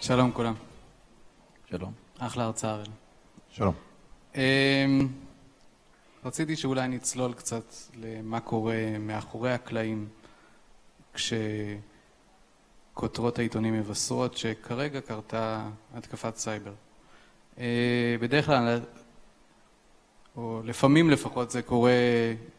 שלום כולם. שלום. אחלה הרצאה, הראל. שלום. אמ, רציתי שאולי נצלול קצת למה קורה מאחורי הקלעים כשכותרות העיתונים מבשרות שכרגע קרתה התקפת סייבר. אה, בדרך כלל, או לפעמים לפחות זה קורה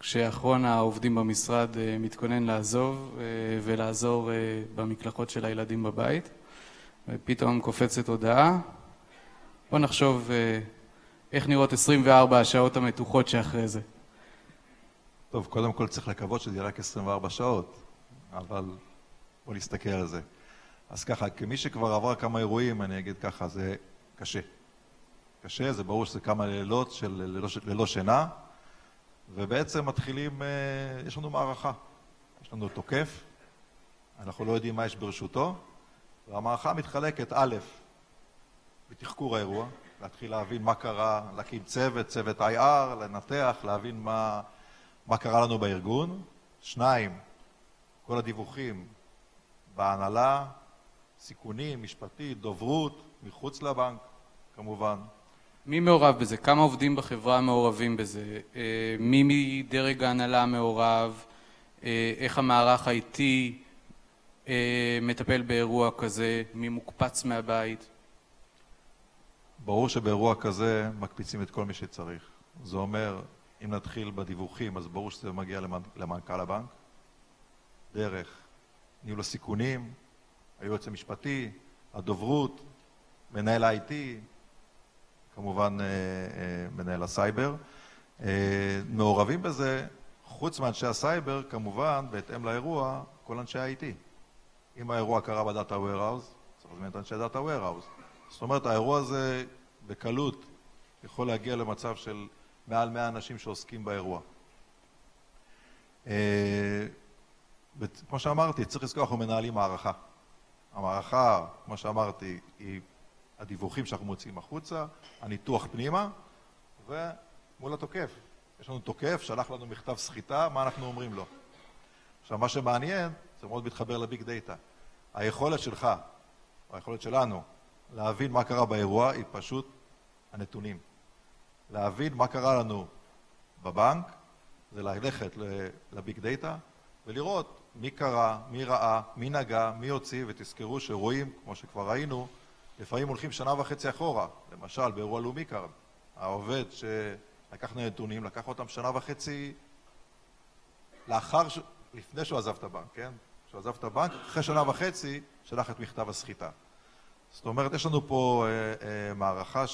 כשאחרון העובדים במשרד אה, מתכונן לעזוב אה, ולעזור במקלחות של הילדים בבית ופתאום קופצת הודעה. בוא נחשוב איך נראות 24 השעות המתוחות שאחרי זה. טוב, קודם כל צריך לקוות שזה יהיה רק 24 שעות, אבל בוא נסתכל על זה. אז ככה, כמי שכבר עבר כמה אירועים, אני אגיד ככה, זה קשה. קשה, זה ברור שזה כמה לילות של ללא, ללא שינה, ובעצם מתחילים, אה, יש לנו מערכה. יש לנו תוקף, אנחנו לא יודעים מה יש ברשותו, והמערכה מתחלקת, א', בתחקור האירוע, להתחיל להבין מה קרה, להקים צוות, צוות IR, לנתח, להבין מה, מה קרה לנו בארגון. שניים, כל הדיווחים בהנהלה, סיכונים, משפטי, דוברות, מחוץ לבנק, כמובן. מי מעורב בזה? כמה עובדים בחברה מעורבים בזה? אה, מי מדרג ההנהלה מעורב? אה, איך המערך האיטי מטפל באירוע כזה? מי מוקפץ מהבית? ברור שבאירוע כזה מקפיצים את כל מי שצריך. זה אומר, אם נתחיל בדיווחים, אז ברור שזה מגיע למנכ"ל הבנק, דרך ניהול הסיכונים, היועץ המשפטי, הדוברות, מנהל ה-IT, כמובן אה, אה, מנהל הסייבר. אה, מעורבים בזה, חוץ מאנשי הסייבר, כמובן, בהתאם לאירוע, כל אנשי ה-IT. אם האירוע קרה ב data warehouse, צריך להזמין את אנשי data warehouse. זאת אומרת, האירוע הזה בקלות יכול להגיע למצב של מעל 100 אנשים שעוסקים באירוע. אה, כמו שאמרתי, צריך לזכור, אנחנו מנהלים מערכה. המערכה, כמו שאמרתי, היא הדיווחים שאנחנו מוציאים החוצה, הניתוח פנימה, ומול התוקף. יש לנו תוקף, שלח לנו מכתב סחיטה, מה אנחנו אומרים לו? עכשיו, מה שמעניין, זה מאוד מתחבר לביג דאטה. היכולת שלך, או היכולת שלנו, להבין מה קרה באירוע היא פשוט הנתונים. להבין מה קרה לנו בבנק זה ללכת לביג דאטה ולראות מי קרה, מי ראה, מי נגע, מי הוציא, ותזכרו שאירועים, כמו שכבר ראינו, לפעמים הולכים שנה וחצי אחורה. למשל, באירוע לאומי קרה. העובד שלקחנו נתונים, לקח אותם שנה וחצי לאחר. לפני שהוא עזב את הבנק, כן? כשהוא עזב את הבנק, אחרי שנה וחצי שלח את מכתב הסחיטה. זאת אומרת, יש לנו פה אה, אה, מערכה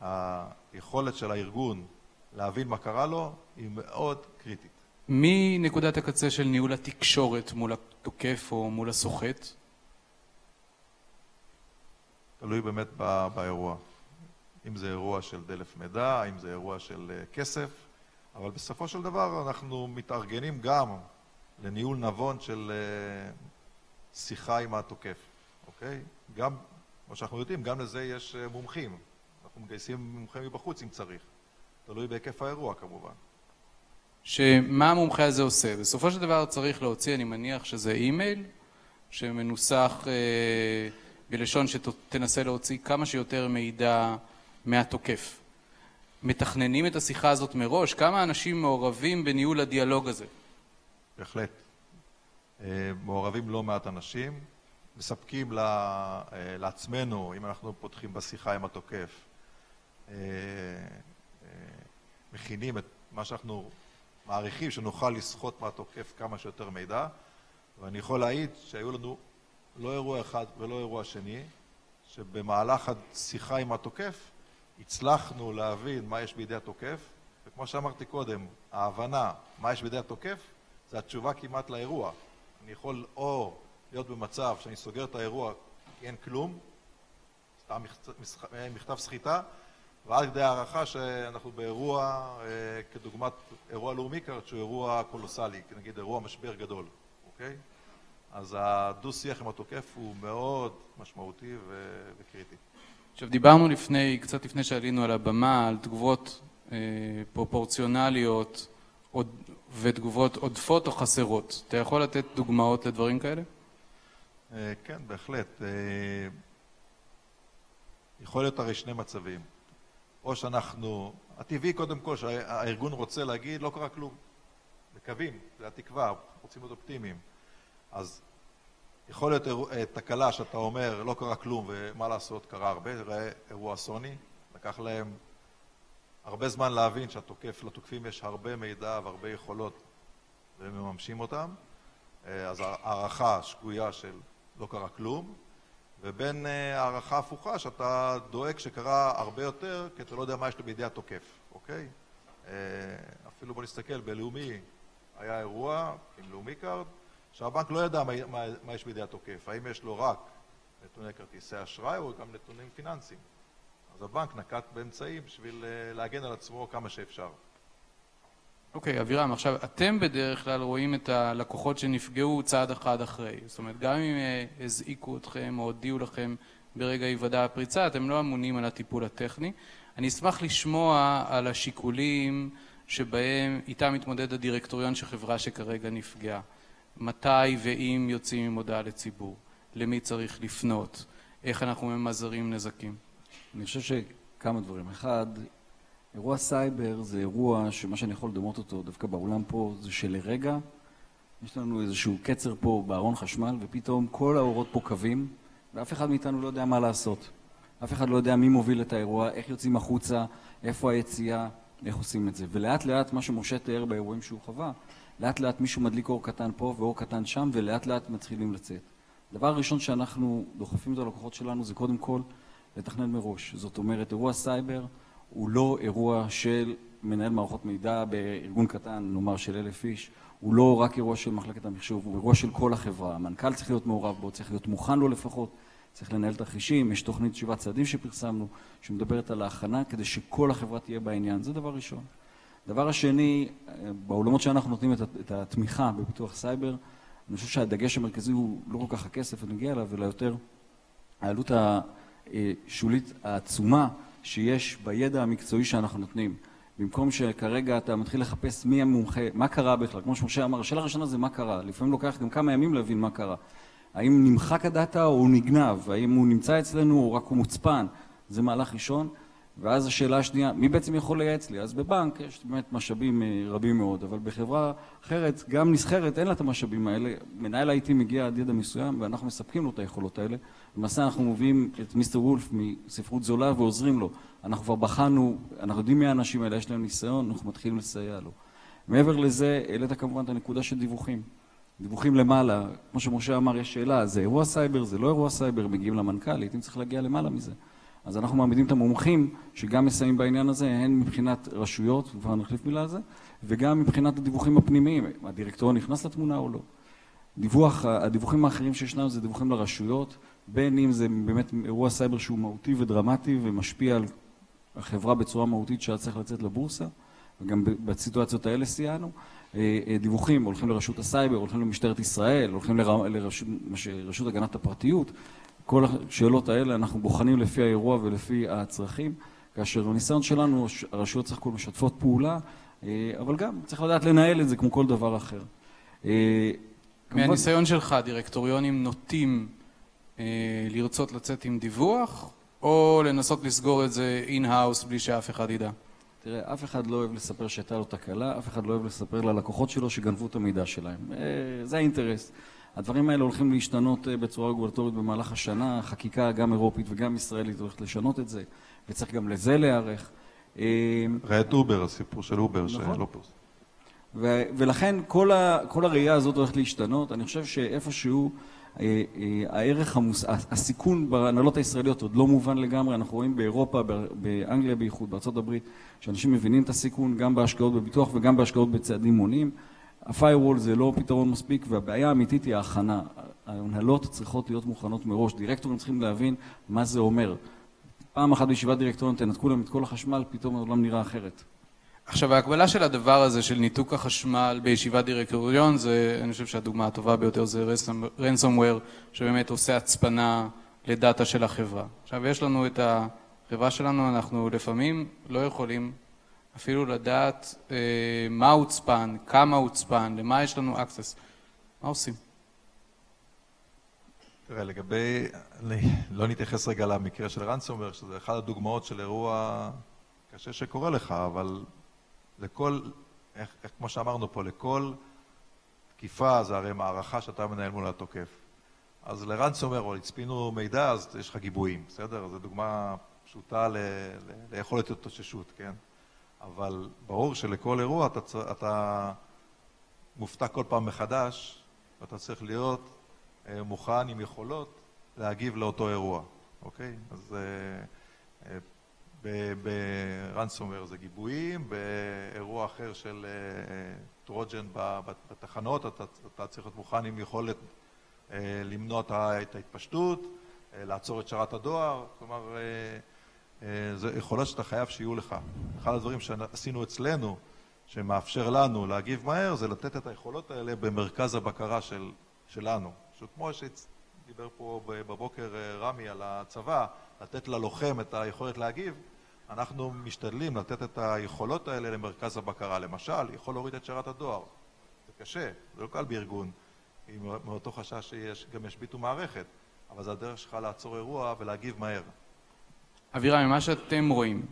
שהיכולת אה, של הארגון להבין מה קרה לו היא מאוד קריטית. מנקודת הקצה של ניהול התקשורת מול התוקף או מול הסוחט? תלוי באמת בא, באירוע. אם זה אירוע של דלף מידע, אם זה אירוע של uh, כסף, אבל בסופו של דבר אנחנו מתארגנים גם לניהול נבון של uh, שיחה עם התוקף. אוקיי? גם, כמו שאנחנו יודעים, גם לזה יש אה, מומחים. אנחנו מגייסים מומחים מבחוץ אם צריך. תלוי בהיקף האירוע כמובן. שמה המומחה הזה עושה? בסופו של דבר צריך להוציא, אני מניח שזה אימייל, שמנוסח אה, בלשון שתנסה להוציא כמה שיותר מידע מהתוקף. מתכננים את השיחה הזאת מראש? כמה אנשים מעורבים בניהול הדיאלוג הזה? בהחלט. אה, מעורבים לא מעט אנשים. מספקים אה, לעצמנו, אם אנחנו פותחים בשיחה עם התוקף, אה, מכינים את מה שאנחנו מעריכים שנוכל לסחוט מהתוקף כמה שיותר מידע, ואני יכול להעיד שהיו לנו לא אירוע אחד ולא אירוע שני, שבמהלך השיחה עם התוקף הצלחנו להבין מה יש בידי התוקף, וכמו שאמרתי קודם, ההבנה מה יש בידי התוקף זה התשובה כמעט לאירוע. אני יכול או להיות במצב שאני סוגר את האירוע כי אין כלום, סתם מכתב סחיטה, ועד כדי הערכה שאנחנו באירוע, אה, כדוגמת אירוע לאומי כרת, שהוא אירוע קולוסלי, נגיד אירוע משבר גדול, אוקיי? אז הדו-שיח עם התוקף הוא מאוד משמעותי וקריטי. עכשיו דיברנו לפני, קצת לפני שעלינו על הבמה, על תגובות אה, פרופורציונליות ותגובות עודפות או חסרות. אתה יכול לתת דוגמאות לדברים כאלה? אה, כן, בהחלט. אה, יכול להיות הרי שני מצבים. או שאנחנו, הטבעי קודם כל, שהארגון רוצה להגיד, לא קרה כלום. מקווים, זה התקווה, רוצים להיות אופטימיים. אז יכול להיות תקלה שאתה אומר, לא קרה כלום, ומה לעשות, קרה הרבה, ראה אירוע סוני, לקח להם הרבה זמן להבין שהתוקף, לתוקפים יש הרבה מידע והרבה יכולות והם מממשים אותם. אה, אז הערכה שגויה של לא קרה כלום, ובין אה, הערכה הפוכה שאתה דואג שקרה הרבה יותר, כי אתה לא יודע מה יש לו בידי התוקף, אוקיי? אה, אפילו בוא נסתכל, בלאומי היה אירוע עם לאומי קארד, שהבנק לא ידע מה, מה, מה יש בידי התוקף, האם יש לו רק נתוני כרטיסי אשראי או גם נתונים פיננסיים. אז הבנק נקט באמצעים בשביל להגן על עצמו כמה שאפשר. אוקיי, okay, אבירם, עכשיו, אתם בדרך כלל רואים את הלקוחות שנפגעו צעד אחד אחרי. זאת אומרת, גם אם אה, הזעיקו אתכם או הודיעו לכם ברגע היוודע הפריצה, אתם לא אמונים על הטיפול הטכני. אני אשמח לשמוע על השיקולים שבהם איתם מתמודד הדירקטוריון של חברה שכרגע נפגעה. מתי ואם יוצאים עם הודעה לציבור? למי צריך לפנות? איך אנחנו ממזערים נזקים? אני חושב שכמה דברים. אחד, אירוע סייבר זה אירוע שמה שאני יכול לדמות אותו דווקא באולם פה זה שלרגע יש לנו איזשהו קצר פה בארון חשמל ופתאום כל האורות פה קווים ואף אחד מאיתנו לא יודע מה לעשות. אף אחד לא יודע מי מוביל את האירוע, איך יוצאים החוצה, איפה היציאה, איך עושים את זה. ולאט לאט מה שמשה תיאר באירועים שהוא חווה, לאט לאט מישהו מדליק אור קטן פה ואור קטן שם ולאט לאט מתחילים לצאת. הדבר הראשון שאנחנו דוחפים את הלקוחות שלנו זה קודם כל לתכנן מראש. זאת אומרת, אירוע סייבר הוא לא אירוע של מנהל מערכות מידע בארגון קטן, נאמר של אלף איש, הוא לא רק אירוע של מחלקת המחשוב, הוא אירוע של כל החברה. המנכ"ל צריך להיות מעורב בו, צריך להיות מוכן לו לפחות, צריך לנהל תרחישים, יש תוכנית שבעת צעדים שפרסמנו, שמדברת על ההכנה, כדי שכל החברה תהיה בעניין. זה דבר ראשון. דבר השני, בעולמות שאנחנו נותנים את התמיכה בפיתוח סייבר, אני חושב שהדגש המרכזי הוא לא כל כך הכסף, אני אגיע אליו, אלא יותר העלות השולית העצומה שיש בידע המקצועי שאנחנו נותנים. במקום שכרגע אתה מתחיל לחפש מי המומחה, מה קרה בכלל, כמו שמשה אמר, השאלה הראשונה זה מה קרה, לפעמים לוקח גם כמה ימים להבין מה קרה. האם נמחק הדאטה או הוא נגנב, האם הוא נמצא אצלנו או רק הוא מוצפן, זה מהלך ראשון. ואז השאלה השנייה, מי בעצם יכול לייעץ לי? אז בבנק יש באמת משאבים אה, רבים מאוד, אבל בחברה אחרת, גם נסחרת, אין לה את המשאבים האלה. מנהל IT מגיע עד ידע מסוים, ואנחנו מספקים לו את היכולות האלה. למעשה אנחנו מביאים את מיסטר וולף מספרות זולה ועוזרים לו. אנחנו כבר בחנו, אנחנו יודעים מי האנשים האלה, יש להם ניסיון, אנחנו מתחילים לסייע לו. מעבר לזה, העלית כמובן את הנקודה של דיווחים. דיווחים למעלה, כמו שמשה אמר, יש שאלה, זה אירוע סייבר, זה לא אירוע סייבר, מגיעים למנכ"ל, לעתים צריך להגיע למעלה מזה. אז אנחנו מעמידים את המומחים שגם מסייעים בעניין הזה, הן מבחינת רשויות, כבר נחליף מילה על זה, וגם מבחינת הדיווחים הפנימיים, הדירקטוריון נכנס לתמונה או לא. דיווח, הדיווחים האחרים שישנם זה דיווחים לרשויות, בין אם זה באמת אירוע סייבר שהוא מהותי ודרמטי ומשפיע על החברה בצורה מהותית שהיה צריך לצאת לבורסה, וגם בסיטואציות האלה סייענו. אה, אה, דיווחים הולכים לרשות הסייבר, הולכים למשטרת ישראל, הולכים לרשות הגנת הפרטיות, כל השאלות האלה אנחנו בוחנים לפי האירוע ולפי הצרכים, כאשר בניסיון שלנו הרשויות סך הכל משתפות פעולה, אה, אבל גם צריך לדעת לנהל את זה כמו כל דבר אחר. אה, מהניסיון שלך, דירקטוריונים נוטים אה, לרצות לצאת עם דיווח, או לנסות לסגור את זה in-house בלי שאף אחד ידע? תראה, אף אחד לא אוהב לספר שהייתה לו תקלה, אף אחד לא אוהב לספר ללקוחות שלו שגנבו את המידע שלהם. זה האינטרס. הדברים האלה הולכים להשתנות אה, בצורה רגולטורית במהלך השנה, החקיקה גם אירופית וגם ישראלית הולכת לשנות את זה, וצריך גם לזה להיערך. אה, ראה את אובר, הסיפור של אובר נכון. שלא פורסם. ולכן כל, ה, כל הראייה הזאת הולכת להשתנות. אני חושב שאיפשהו אה, אה, הערך, המוס, הסיכון בהנהלות הישראליות עוד לא מובן לגמרי. אנחנו רואים באירופה, באנגליה בייחוד, בארצות הברית, שאנשים מבינים את הסיכון גם בהשקעות בביטוח וגם בהשקעות בצעדים מונעים. ה-firewall זה לא פתרון מספיק, והבעיה האמיתית היא ההכנה. ההנהלות צריכות להיות מוכנות מראש, דירקטורים צריכים להבין מה זה אומר. פעם אחת בישיבת דירקטורים תנתקו להם את כל החשמל, פתאום העולם נראה אחרת. עכשיו, ההקבלה של הדבר הזה, של ניתוק החשמל בישיבת דירקטוריון, זה, אני חושב שהדוגמה הטובה ביותר זה ransomware, שבאמת עושה הצפנה לדאטה של החברה. עכשיו, יש לנו את החברה שלנו, אנחנו לפעמים לא יכולים אפילו לדעת אה, מה הוצפן, כמה הוצפן, למה יש לנו access. מה עושים? תראה, לגבי, לא נתייחס רגע למקרה של רנסומר, שזה אחת הדוגמאות של אירוע קשה שקורה לך, אבל לכל, איך, איך כמו שאמרנו פה, לכל תקיפה זה הרי מערכה שאתה מנהל מול התוקף. אז לרנסומר או לצפינו מידע, אז יש לך גיבויים, בסדר? זו דוגמה פשוטה ל, ל, ליכולת התאוששות, כן? אבל ברור שלכל אירוע אתה, אתה מופתע כל פעם מחדש, ואתה צריך להיות אה, מוכן עם יכולות להגיב לאותו אירוע, אוקיי? אז אה, אה, ברנסומר זה גיבויים, באירוע אחר של טרוג'ן בתחנות אתה, אתה צריך להיות מוכן עם יכולת למנוע את ההתפשטות, לעצור את שרת הדואר, כלומר זה יכולות שאתה חייב שיהיו לך. אחד הדברים שעשינו אצלנו שמאפשר לנו להגיב מהר זה לתת את היכולות האלה במרכז הבקרה של, שלנו. שכמו שדיבר פה בבוקר אה, רמי על הצבא, לתת ללוחם את היכולת להגיב, אנחנו משתדלים לתת את היכולות האלה למרכז הבקרה. למשל, יכול להוריד את שרת הדואר. זה קשה, זה לא קל בארגון, מאותו חשש שיש, גם ישביתו מערכת, אבל זה הדרך שלך לעצור אירוע ולהגיב מהר. אבירם, ממה שאתם רואים,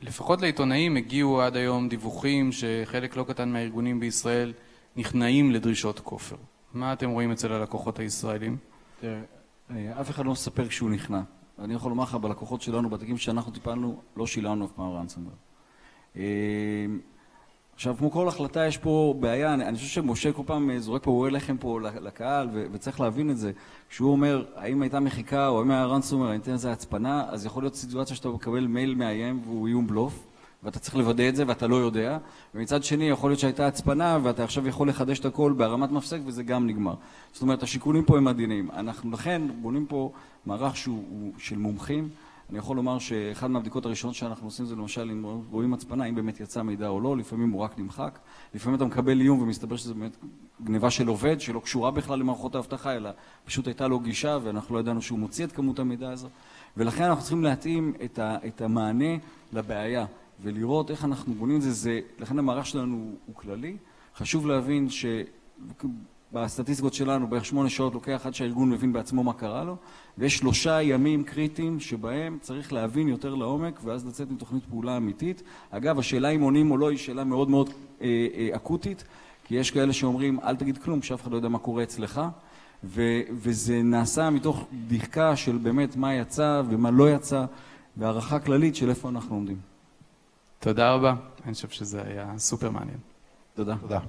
לפחות לעיתונאים הגיעו עד היום דיווחים שחלק לא קטן מהארגונים בישראל נכנעים לדרישות כופר. מה אתם רואים אצל הלקוחות הישראלים? תראה, אה, אף אחד לא מספר כשהוא נכנע. אני יכול לומר לך, בלקוחות שלנו, בתיקים שאנחנו טיפלנו, לא שילמנו אף פעם רנסומר. עכשיו, כמו כל החלטה, יש פה בעיה. אני, אני חושב שמשה כל פעם אה, זורק פה רואה לחם פה לקהל, ו, וצריך להבין את זה. כשהוא אומר, האם הייתה מחיקה או האם היה רנסומר, אני אתן לזה הצפנה, אז יכול להיות סיטואציה שאתה מקבל מייל מאיים והוא איום בלוף. ואתה צריך לוודא את זה ואתה לא יודע, ומצד שני יכול להיות שהייתה הצפנה ואתה עכשיו יכול לחדש את הכל בהרמת מפסק וזה גם נגמר. זאת אומרת, השיקולים פה הם עדינים. אנחנו לכן בונים פה מערך שהוא של מומחים. אני יכול לומר שאחד מהבדיקות הראשונות שאנחנו עושים זה למשל אם רואים הצפנה, אם באמת יצא מידע או לא, לפעמים הוא רק נמחק, לפעמים אתה מקבל איום ומסתבר שזה באמת גניבה של עובד שלא קשורה בכלל למערכות האבטחה, אלא פשוט הייתה לו גישה ואנחנו לא ידענו שהוא מוציא את כמות המידע הזו, ולכן אנחנו צריכים להתאים את, את המענה לבעיה. ולראות איך אנחנו בונים את זה, לכן המערך שלנו הוא כללי. חשוב להבין שבסטטיסטיקות שלנו בערך שמונה שעות לוקח עד שהארגון מבין בעצמו מה קרה לו, ויש שלושה ימים קריטיים שבהם צריך להבין יותר לעומק ואז לצאת עם תוכנית פעולה אמיתית. אגב, השאלה אם עונים או לא היא שאלה מאוד מאוד אה, אה, אקוטית, כי יש כאלה שאומרים אל תגיד כלום כשאף אחד לא יודע מה קורה אצלך. ו- וזה נעשה מתוך בדיקה של באמת מה יצא ומה לא יצא, והערכה כללית של איפה אנחנו עומדים. תודה רבה, אני חושב שזה היה סופר מעניין. תודה. תודה.